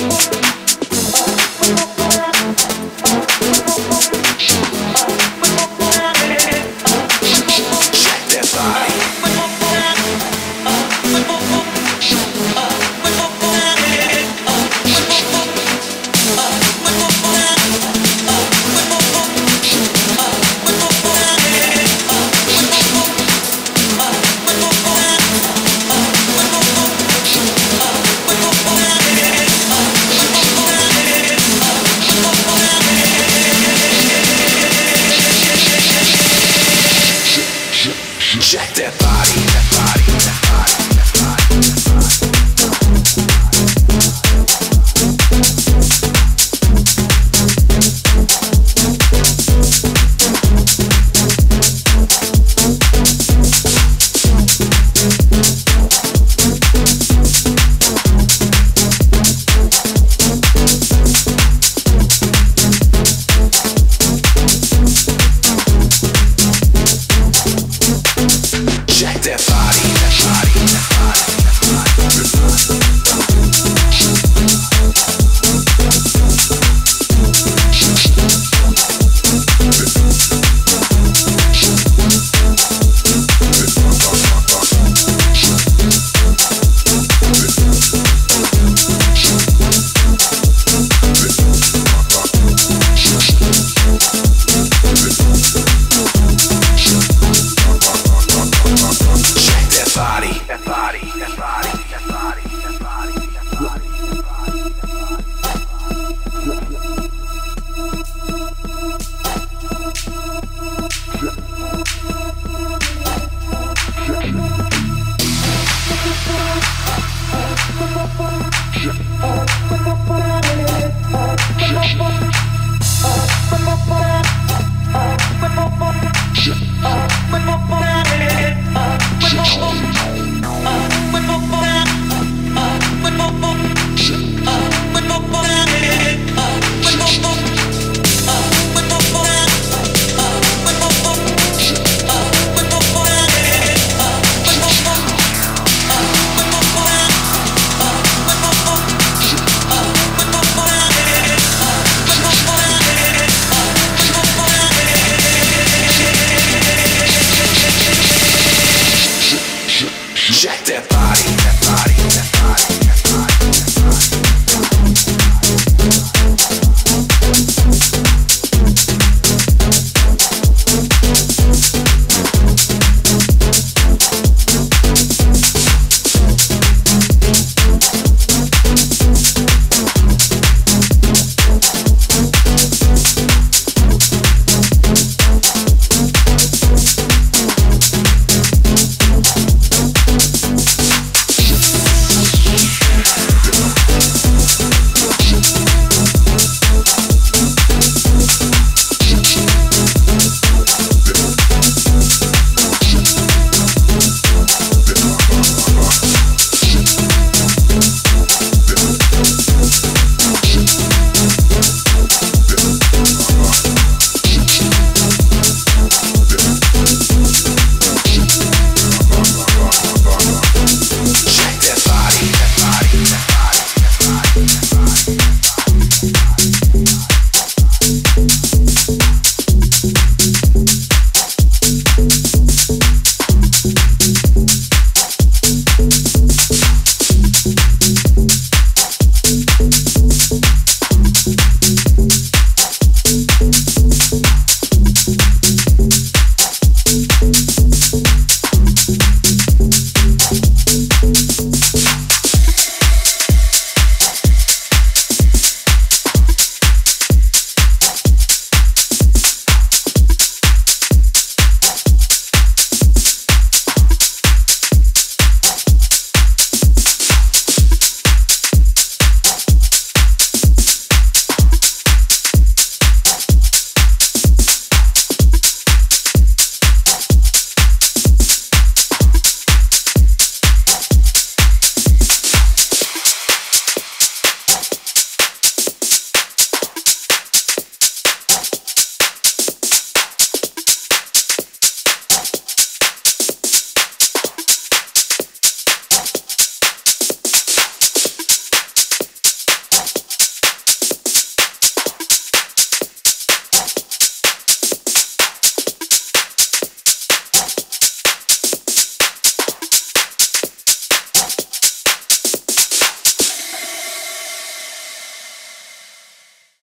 Shake body, that body, that body, that body, that body, that body, that body, that body. Yeah.